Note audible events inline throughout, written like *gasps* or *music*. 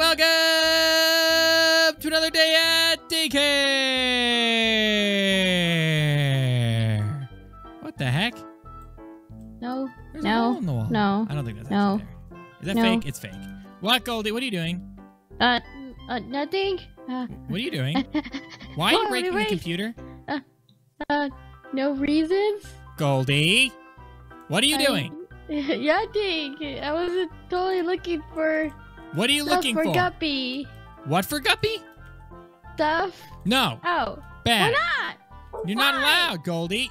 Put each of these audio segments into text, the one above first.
Welcome to another day at daycare. What the heck? No. There's No. hole in the wall. No. I don't think that's No. there. Is that No. fake? It's fake. What, Goldy? What are you doing? Uh, uh nothing. Uh, What are you doing? *laughs* Why are you breaking the computer? uh, uh, no reasons. Goldy, what are you doing? *laughs* yeah, dang. I wasn't totally looking for What are you stuff looking for for? Guppy. What for Guppy? Stuff. No, Oh, bad. why not? You're not allowed, Goldy.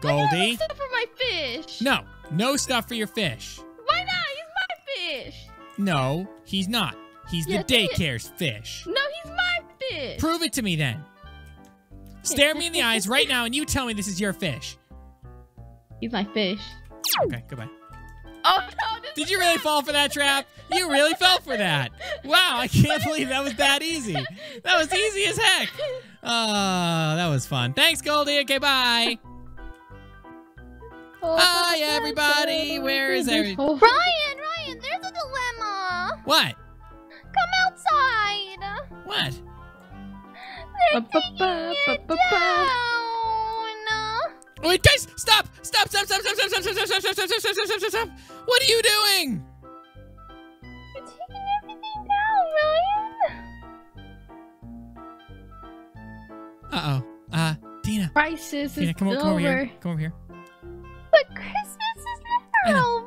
Why Goldy, Stuff for my fish. no, no stuff for your fish. Why not? He's my fish. No, he's not. He's the Yes, he daycare's fish. No, he's my fish. Prove it to me then. Stare me in the eyes right now and you tell me this is your fish. he's my fish. Okay, goodbye. Oh no! Did you really fall for that trap? You really fell for that. Wow, I can't believe that was that easy. That was easy as heck. Oh, that was fun. Thanks, Goldy. Okay, bye. Oh, Hi, everybody. Where is good. every- Oh, Ryan, Ryan, there's a dilemma. What? Come outside. What? They're Ba, ba, taking you down. Wait, guys, stop! Stop, stop, stop, stop, stop, stop, stop, stop, stop, stop, stop, stop, stop, stop, stop, stop. What are you doing? You're taking everything down, Ryan. Uh-oh. Uh, Tina. Crisis is come, on, come over over. here. Come over here. But Christmas is never over.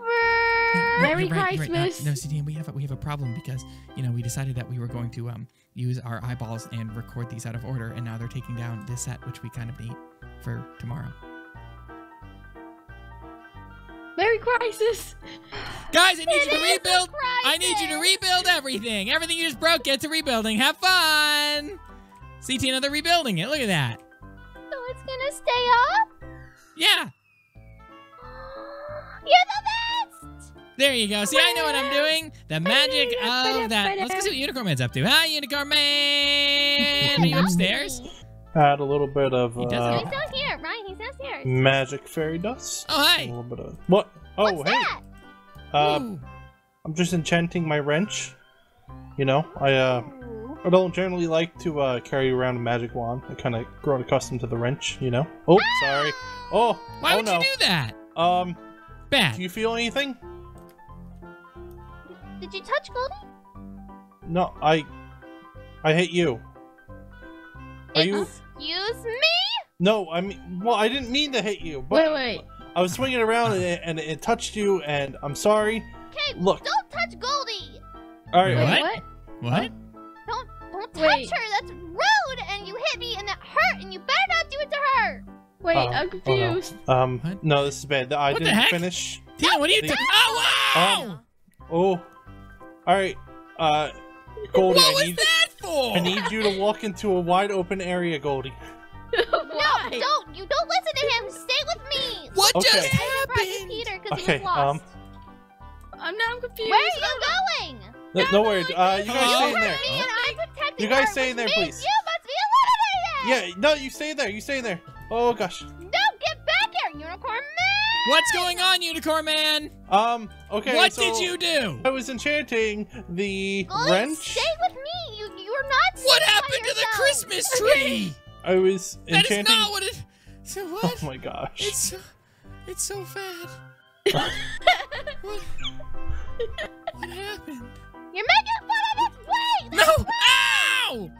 Yeah, Merry right, you're right. Uh, Christmas. no, see, Tina, we have a, we have a problem because you know we decided that we were going to um use our eyeballs and record these out of order, and now they're taking down this set, which we kind of need for tomorrow. Merry Crisis. Guys, I need It you to is a rebuild. I need you to rebuild everything. Everything you just broke, get to rebuilding. Have fun. See, Tina, they're rebuilding it. Look at that. So it's gonna stay up? Yeah. *gasps* You're the best. There you go. See, I know what I'm doing. The magic of that. Let's go see what Unicorn Man's up to. Hi, Unicorn Man. *laughs* Are you upstairs? Add a little bit of He doesn't uh, magic fairy dust. Oh, A little bit of what? Oh, What's hey. that? Uh, Ooh. I'm just enchanting my wrench. You know, I uh, I don't generally like to uh, carry around a magic wand. I kind of grown accustomed to the wrench. You know. Oh, sorry. Oh, Why oh would no. you do that? Um, Bad. do you feel anything? Did you touch Goldy? No, I, I hate you. Are you? Excuse me? No, I mean, well, I didn't mean to hit you, but Wait, wait. I was swinging around and it, and it touched you, and I'm sorry. Okay, Look. don't touch Goldy. All right, Wait, Wait, what? what? What? Don't don't touch Wait. her. That's rude. And you hit me, and that hurt. And you better not do it to her. Wait, Oh, I'm oh, no. confused. Um, What? no, this is bad. I What didn't heck? finish. Yeah, what are you doing? Oh, wow! Oh, all right. Uh, Goldy, what I was need that for? I need you to walk into a wide open area, Goldy. Why? No, don't. You don't listen to him. Stay with me. What Okay. just Probably happened? Peter, because Okay, he was lost. um, I'm now confused. Where are you going? No, no worries. Uh, you guys stay in there. me, and I'm You guys stay in there, please. You must be eliminated. Yeah, no, you stay there. You stay in there. Oh gosh. No, get back here, unicorn man. What's going on, Unicorn Man? Um. Okay. what so did you do? I was enchanting the Goldy, wrench. stay with me. You you're not. What staying by happened to the. Christmas *laughs* tree? I was enchanting. That is not what it. So oh my gosh. It's so, it's so bad. *laughs* what? What happened? You're making fun of its weight. No! Ow!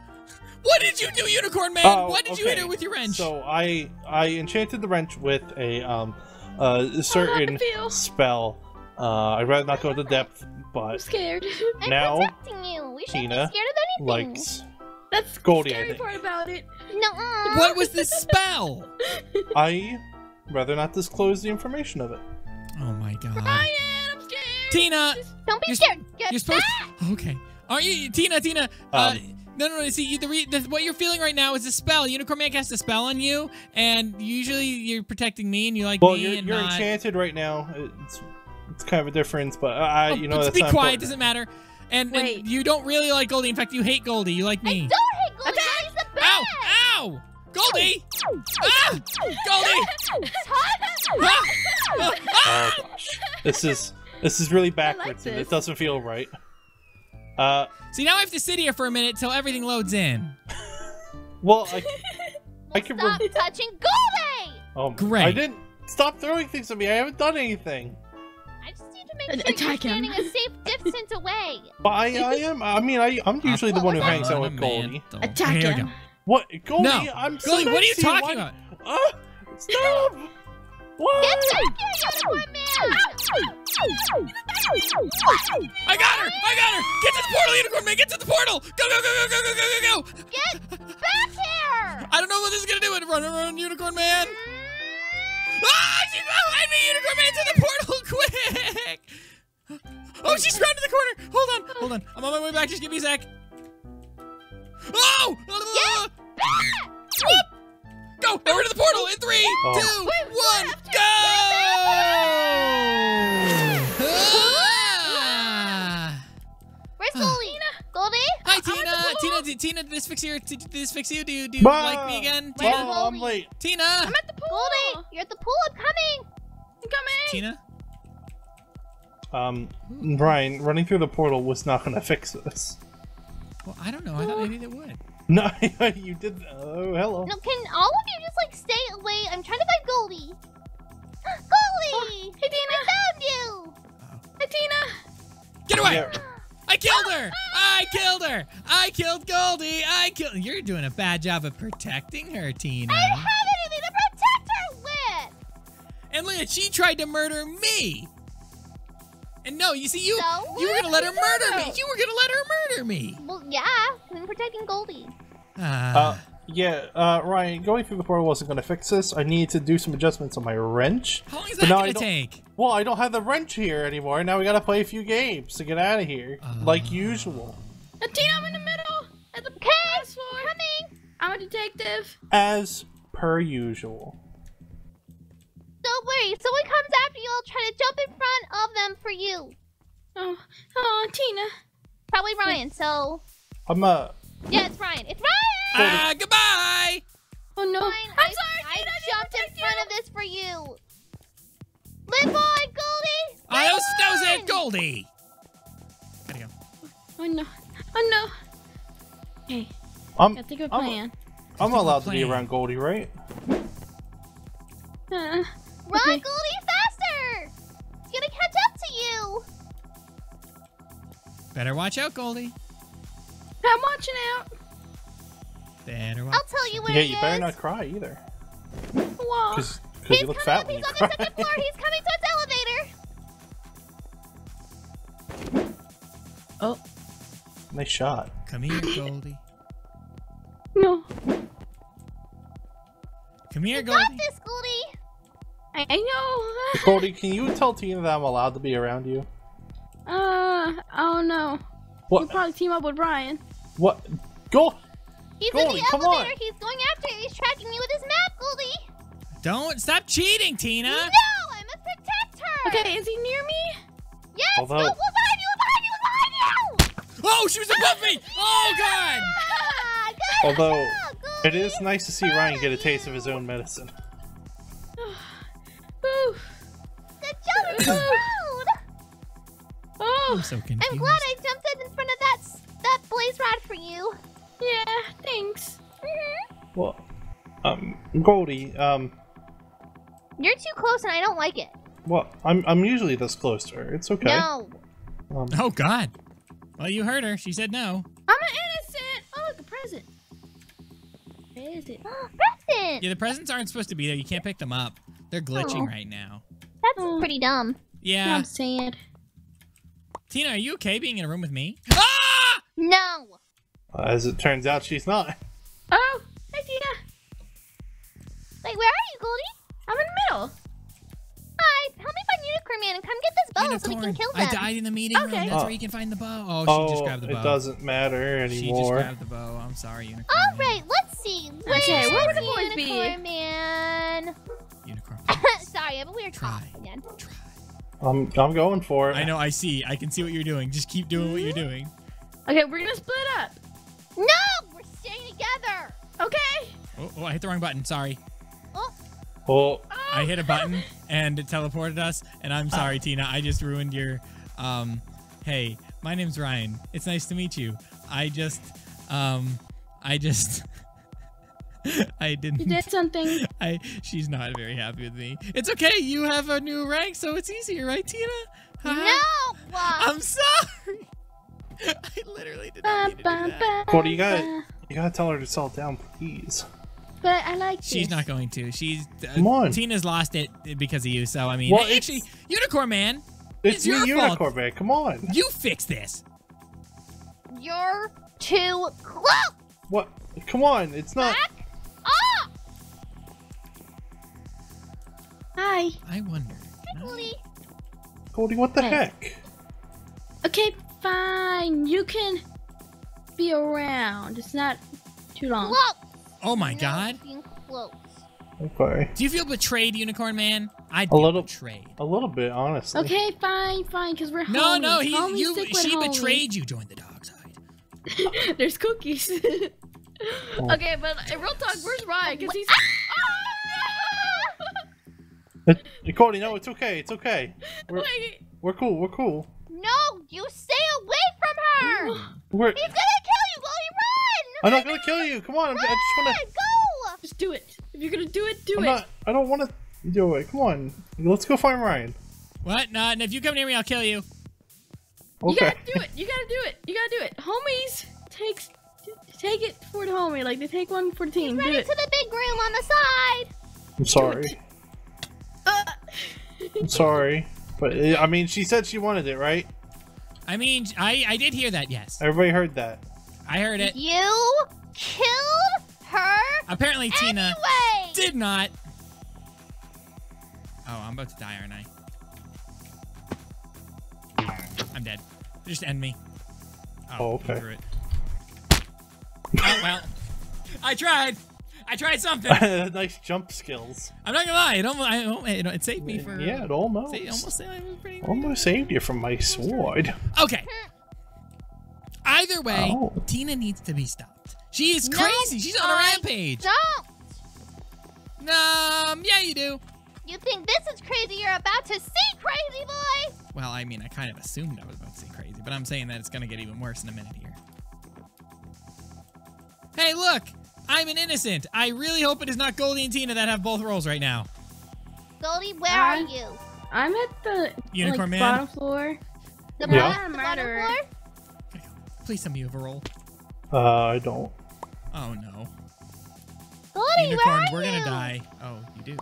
What did you do, Unicorn Man? Oh, what did you okay. hit it with your wrench? So I I enchanted the wrench with a um a I certain spell. Uh, I'd rather not go into depth, I'm but scared. I'm Now, protecting you. We shouldn't Tina be scared of anything. likes That's Goldy, the I scary part about it. No. what was the spell? *laughs* I rather not disclose the information of it. Oh my god. Ryan, I'm scared. Tina, Don't be You're- scared. Get you're supposed. back. Okay. Are you Tina? Tina. Uh, Um, no, no, no. See, the, re, the what you're feeling right now is a spell. Unicorn Man casts a spell on you, and usually you're protecting me, and you like Well, me, you're, and you're not. enchanted right now. It's it's kind of a difference, but I Oh, you know just that's be not quiet. important. Doesn't matter. And, and you don't really like Goldy. In fact, you hate Goldy. You like me. I me. don't hate Goldy. Goldy's the best. Ow! Ow! Goldy! ah! Goldy! Ah! Ah! Oh gosh, this is this is really backwards and it doesn't feel right. Uh, See, now I have to sit here for a minute till everything loads in. well, I, *laughs* I Well, can. stop Re- touching Goldy! oh, Great. I didn't stop throwing things at me. I haven't done anything. I just need to make sure you're attack him. standing a safe distance away. But I, I am. I mean, I, I'm usually the one who hangs out with Goldy. Attack Here we him. Go. What, Goldy? No, I'm so Goldy, what are you talking Why- about? Ah, stop! Get What? back here, unicorn man! I got her! I got her! Get to the portal, unicorn man! Get to the portal! Go, go, go, go, go, go, go, go, go! Get back here! I don't know what this is gonna do. Run, run, run, unicorn man! Ah, she's behind me, unicorn man! To the portal, *laughs* quick! Oh, she's round to the corner. Hold on, hold on. I'm on my way back. Just give me a sec. Oh! Get back! Whoop! Go over to the portal in three, Oh. two, Wait, one, what? go! Ah. Where's Goldy? Goldy? Hi, I'm at the Tina. Tina, did Tina, did this fix you? Did this fix you? Do you, do you Bah! like me again, Tina? Oh, I'm late. Tina. I'm at the pool. Goldy, you're at the pool. I'm coming. I'm coming. Tina. Um, Ryan, running through the portal was not going to fix this. Well, I don't know. I thought maybe it would. No, *laughs* you did. Oh, hello. No, can all of you just like stay away? I'm trying to find Goldy. *gasps* Goldy! Oh, hey, Tina. I found you! Hey, Tina. Get away! Yeah. I killed her! Ah! I killed her! I killed Goldy! I killed. You're doing a bad job of protecting her, Tina. I didn't have anything to protect her with! And Leah, she tried to murder me. And no, you see, you So? you were gonna let her What are you murder me. You were gonna let her murder me. Well, yeah, 'cause I'm protecting Goldy. Ah. Uh, yeah, uh, Ryan, going through the portal wasn't going to fix this. I need to do some adjustments on my wrench. how long is that gonna take? Well, I don't have the wrench here anymore. Now we gotta play a few games to get out of here, like usual. Uh, Tina, I'm in the middle. At the Okay, last coming! I'm a detective. As per usual. Don't worry, if someone comes after you, I'll try to jump in front of them for you. Oh, oh, Tina. Probably Ryan, so. I'm uh, Yeah, it's Ryan. It's Ryan! Ah, goodbye. Oh no. Fine, I'm I, sorry, I Tina. jumped in didn't front of this for you. Live on, Goldy! That was, that was it! Goldy. Gotta go. Oh no. Oh no. Hey, I'm gotta think of a I'm- plan. I'm Think of a allowed to be around Goldy, right? Uh, Run, Okay. Goldy, faster! It's gonna catch up to you. Better watch out, Goldy. I'm watching out. Better watch. I'll tell you where yeah, you is. better not cry either, Whoa. because He's you look coming fat up. when He's you on cry. the second floor. He's coming to its elevator. Oh nice shot. Come here, Goldy. no. Come here, You got this, Goldy. I, I know. Goldy, can you tell Tina that I'm allowed to be around you? *laughs* Uh, oh no. We'll What? probably team up with Brian. What? Go! He's Goldy, in the come elevator. on. He's going after you. He's tracking you with his map, Goldy. Don't stop cheating, Tina. No, I must protect her. Okay, is he near me? Yes, Although- go, go behind you, behind you, behind you. Oh, she was above me. *laughs* Oh God. Although, job, It nice to see Ryan get a taste of his own medicine. Ooh. Good job, it's rude. Oh, I'm so confused. I'm glad I jumped in in front of that that blaze rod for you. yeah, thanks. hmm Well, um, Goldy, um, You're too close, and I don't like it. well, I'm I'm usually this close to her. It's okay. No. Um, Oh God. Well, you heard her. She said no. I'm an innocent. Oh, look, a present. Where is *gasps* it? Preston. Yeah, the presents aren't supposed to be there. You can't pick them up. They're glitching Oh. right now. That's Oh. pretty dumb. Yeah. I'm sad. Tina, are you okay being in a room with me? Ah! No. as it turns out, she's not. Oh, hey Tina. Wait, where are you, Goldy? I'm in the middle. Hi, help me find Unicorn Man and come get this bow so we can kill them. I died in the meeting room. Okay. That's Oh. where you can find the bow. Oh, she just grabbed the bow. it doesn't matter anymore. She just grabbed the bow. I'm sorry, Unicorn. All Man. right, let's see. Where's Okay, where would the Unicorn boys be? Man? Unicorn. Sorry, I have a weird Try. cough again. Try. I'm I'm going for it. I know. I see. I can see what you're doing. Just keep doing what you're doing. Okay, we're gonna split up. No, we're staying together. Okay. Oh, oh, I hit the wrong button. Sorry. Oh, Well, I hit a button *laughs* and it teleported us. And I'm sorry, Tina. I just ruined your. Um. Hey, My name's Ryan. It's nice to meet you. I just, um, I just, *laughs* I didn't. You did something. *laughs* I. She's not very happy with me. It's okay. You have a new rank, so it's easier, right, Tina? Haha. No! Uh, I'm sorry. *laughs* I literally did not mean to do that. Cody, you gotta, you gotta tell her to settle down, please. But I like She's this. not going to. She's uh, Come on. Tina's lost it because of you. So I mean, Well, hey, it's- actually, Unicorn Man, It's, It's me, your fault. Unicorn Man. Come on. you fix this. you're too close! What? Come on. It's not. Back Hi. I wonder. Cody. Cody, what the Hey. heck? Okay, fine. You can be around. It's not too long. Close! Oh my No God. being close. Okay. Do you feel betrayed, Unicorn Man? I A little- betrayed. A little bit, honestly. Okay, fine, fine, because we're No, homies. no, he, Homies you, she homies. betrayed you. Join the dog side. *laughs* There's cookies. Oh. okay, but in real talk, where's Ryan? Because he's. Ah! It- Cody, no, it's okay. It's okay. We're, Wait. we're cool. We're cool. No, you stay away from her! *gasps* We're. He's gonna kill you, Cody! Run! I'm not gonna kill you. Come on. I'm, I just wanna. Run! Go! Just do it. If you're gonna do it, do I'm it. not. I don't want to do it. Come on. Let's go find Ryan. What? No, and if you come near me, I'll kill you. Okay. You gotta do it. You gotta do it. You gotta do it. Homies takes take it for the homie. Like they take one for the team. Do Right it. into the big room on the side! I'm sorry. Uh, I'm sorry. But uh, I mean, she said she wanted it, right? I mean, I, I did hear that. Yes, Everybody heard that. I heard it. You killed her Apparently, Tina did not. Oh, I'm about to die, aren't I? I'm dead. Just end me. Oh, you okay. it. Oh well, *laughs* I tried. I tried something. *laughs* nice jump skills. I'm not gonna lie. It almost, I, it, it saved me for. Yeah, it almost. It almost saved me pretty. Almost saved you from my sword. Okay. Either way, Oh. Tina needs to be stopped. She is No, crazy. She's on a I rampage. Don't! Um, yeah, you do. You think this is crazy? You're about to see, crazy boy! Well, I mean, I kind of assumed I was about to see crazy, but I'm saying that it's gonna get even worse in a minute here. Hey, look! I'm an innocent. I really hope it is not Goldy and Tina that have both roles right now. Goldy, where Hi. are you? I'm at the Unicorn like, Man? bottom floor. The Yeah. bottom, the bottom floor? Please tell me you have a role. Uh, I don't. Oh no. Goldy, where Unicorn, are we're you? gonna die. Oh, you do.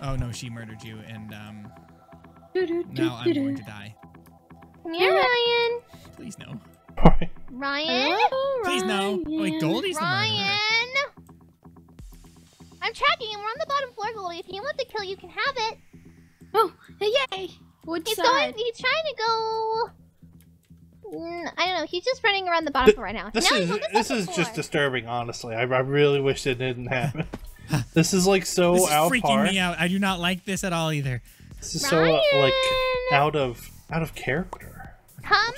Oh no, she murdered you, and um, now I'm going to die. Come here, Ryan. Please no. Alright. Ryan? Hello, Please no. Oh, wait, Ryan. Goldy's the murderer. Ryan! I'm tracking him. We're on the bottom floor, Goldy. If you want the kill, you can have it. Oh, hey, yay! Which He's side? going. He's trying to go. Mm, I don't know. He's just running around the bottom floor right now. This no, is he's on the this is just disturbing, honestly. I, I really wish it didn't happen. *laughs* this is like so This is out freaking par. me out. I do not like this at all either. This is so uh, like out of out of character. Come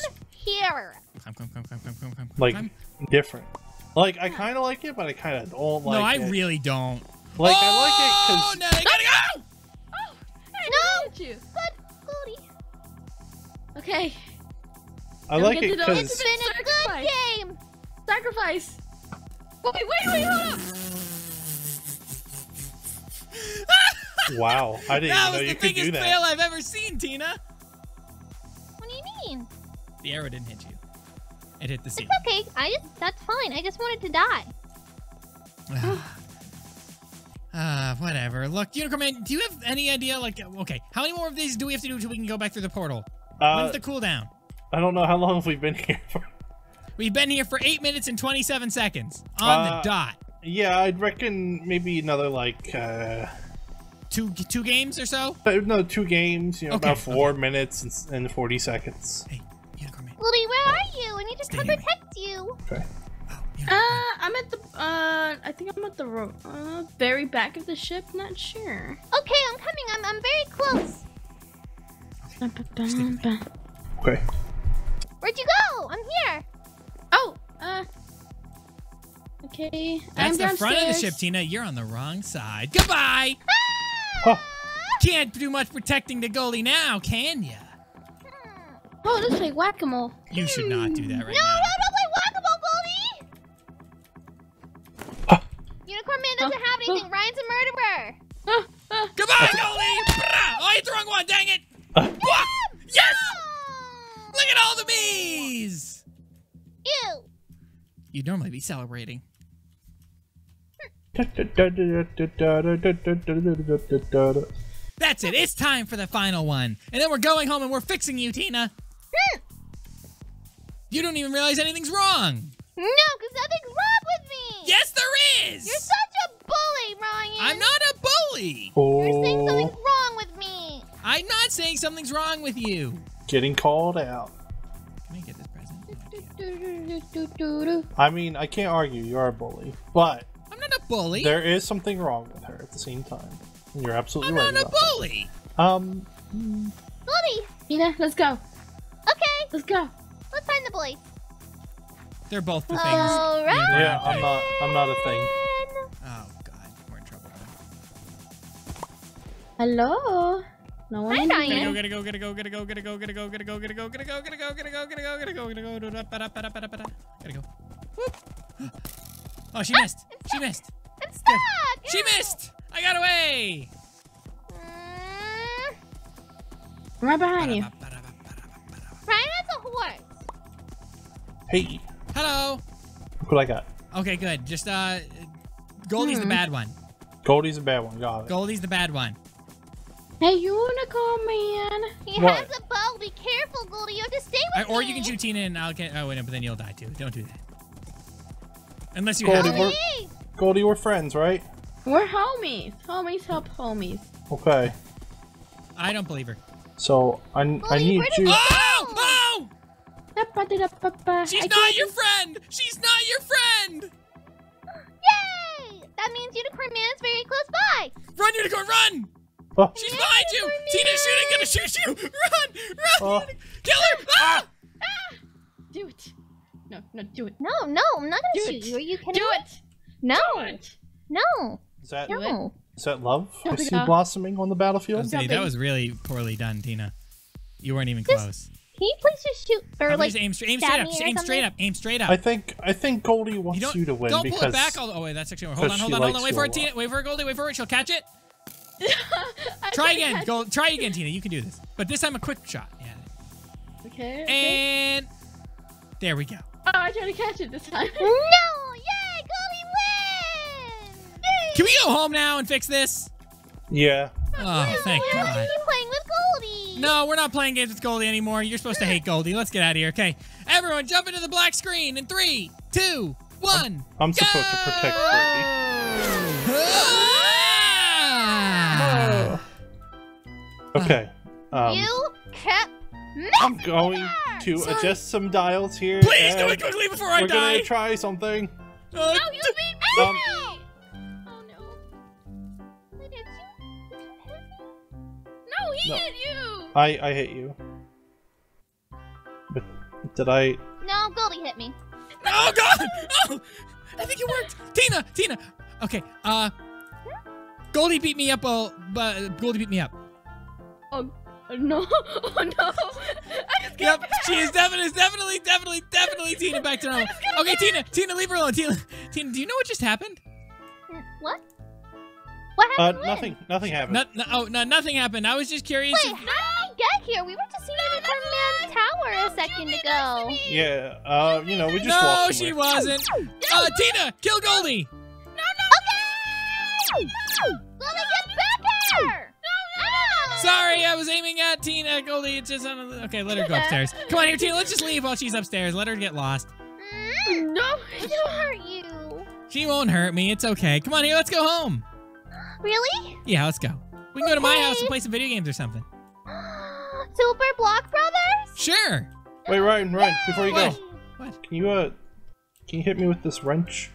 here. Come, come, come, come, come, come, come. Like come. different. Like I kind of like it, but I kind of don't like no, I it. really don't. like. oh, I like it oh, because no, they gotta go. Oh, no! You. Good, Goldy. Okay, I Don't like it because It's been a good game. sacrifice. Wait, wait, wait, hold up! wow, I didn't that even know was you the could biggest do that. fail I've ever seen, Tina. The arrow didn't hit you. It hit the ceiling. It's okay. I just. That's fine. I just wanted to die. *sighs* Ah, whatever. Look, Unicorn Man, do you have any idea? Like, okay, how many more of these do we have to do until we can go back through the portal? Uh, When's the cooldown? I don't know how long *laughs* we've been here for. We've been here for eight minutes and twenty-seven seconds on Uh, the dot. Yeah, I'd reckon maybe another like uh Two two games or so. uh, no two games. You know, Okay, about four minutes and, and forty seconds. Hey, Unicorn Goldy, where are you? I need to Stay come near protect you. Okay. Oh, Uh, I'm at the, uh, I think I'm at the uh, very back of the ship, not sure. Okay, I'm coming. I'm. I'm very close. Okay. Where'd you go? I'm here. Oh, uh, okay. That's I'm the front of the ship, Tina. You're on the wrong side. Goodbye. Oh, Can't do much protecting the goalie now, can ya? Oh, let's play whack-a-mole. You should not do that right No, now. no, don't play whack-a-mole, Goldy! Ah. Unicorn Man doesn't have anything. Ryan's a murderer. Goodbye, Goldy! Brah! Oh, I hit the wrong one, dang it! Uh. Wah! Yes! Oh. Look at all the bees! Ew. You'd normally be celebrating. *laughs* That's it. It's time for the final one. And then we're going home and we're fixing you, Tina. Hmm. You don't even realize anything's wrong. No, because nothing's wrong with me. Yes, there is. You're such a bully, Ryan. I'm not a bully. You're saying Oh, something's wrong with me. I'm not saying something's wrong with you. getting called out. Can I get this present? I mean, I can't argue. You're a bully, but I'm not a bully. there is something wrong with her at the same time. And you're absolutely I'm right. not a about that. bully. Um, Goldy. Tina, let's go. Okay, Let's go. let's find the bully. They're both the things. All right. yeah, I'm not. I'm not a thing. Oh God, we're in trouble. Hello. No one. Hi, in Ryan. here. Gotta go, gotta go, gotta go, gotta go, gotta go, gotta go, gotta go, gotta go, gotta go, gotta go, gotta go, gotta go, gotta go, gotta go, gotta go, gotta go. Gotta go. Whoop. Oh, she missed. She missed. I'm stuck. She missed. I got away. Mm, I'm right behind you. Ryan has a horse. Hey, Hello. look what I got. Okay, good. Just uh, Goldy's the Hmm. bad one. Goldy's the bad one. Got it. Goldy's the bad one. Hey, unicorn man. He What? has a bow. Be careful, Goldy. You have to stay I, with me. or you can shoot Tina and I'll get. Oh wait, no, but then you'll die too. Don't do that. Unless you Goldy, have. to. we're- Goldy. Goldy, we're friends, right? We're homies. Homies help homies. Okay. I don't believe her. So I, I need where you. you- Oh! Oh! Da-ba-da-da-ba-ba. She's I not can't your friend. She's not your friend. Yay! That means Unicorn Man is very close by. Run, unicorn, run! Oh, She's Yeah, behind you. Unicorn Tina's shooting, gonna shoot you. Run, run! Oh. Kill her! Ah! Do it. No, no, do it. No, no, I'm not gonna it. shoot you. Are you kidding Do me? it. No, Do it. no, is that Do no. is that love I Oh, see blossoming on the battlefield? Honestly, that was really poorly done, Tina. You weren't even close. Can you please just shoot or How about like? aim, straight, aim straight up. me Just or aim straight up. Aim straight up. I think I think Goldy you wants don't, you, to win don't because pull it back. All, oh wait, that's actually. Hold on, hold on, hold on. Wait for it, Tina. Wait for it, Goldy. Wait for it. She'll catch it. *laughs* Try again. catch- Gold. Try again, Tina. You can do this. But this time a quick shot. Yeah. Okay. okay. And there we go. Oh, I tried to catch it this time. *laughs* No! Yay! Goldy wins! Yay! Can we go home now and fix this? yeah. Oh, thank God. No, we're not playing games with Goldy anymore. You're supposed to hate Goldy. Let's get out of here, okay? Everyone, jump into the black screen in three, two, one. I'm supposed to protect Birdie. Ah! Okay. Um, you kept I'm going with to Sorry. adjust some dials here. Please do it quickly before I We're die. gonna try something. Uh, No, you beat me. Um, Oh no. Did you? No, he No. hit you. I I hit you. But did I? No, Goldy hit me. Oh God! Oh, I think it worked. Tina, Tina. Okay. Uh, Goldy beat me up. Uh, but Goldy beat me up. Oh no. *laughs* Oh no. I just Yep, got she is *laughs* definitely, definitely, definitely, definitely Tina back to normal. Okay, Tina, Tina, leave her alone. Tina, Tina, do you know what just happened? What? What Uh, happened? when? nothing. Nothing happened. No, no, oh, no, nothing happened. I was just curious. Wait, how did we get here? We were just in Unicorn Man's tower a second ago. Yeah. Uh, you know, we just no, walked she wasn't. Uh, Tina, kill Goldy. Okay! Goldy, get back here! No, no! Sorry, I was aiming at Tina. Goldy, it's just okay. Let her go upstairs. Come on here, Tina. Let's just leave while she's upstairs. Let her get lost. Mm, No. *laughs* She'll hurt you. She won't hurt me. It's okay. Come on here. Let's go home. Really? Yeah, let's go. We can go to my house and play some video games or something. Super Block Brothers? Sure. Wait, Ryan, Ryan, before you go, What? What? can you uh, can you hit me with this wrench?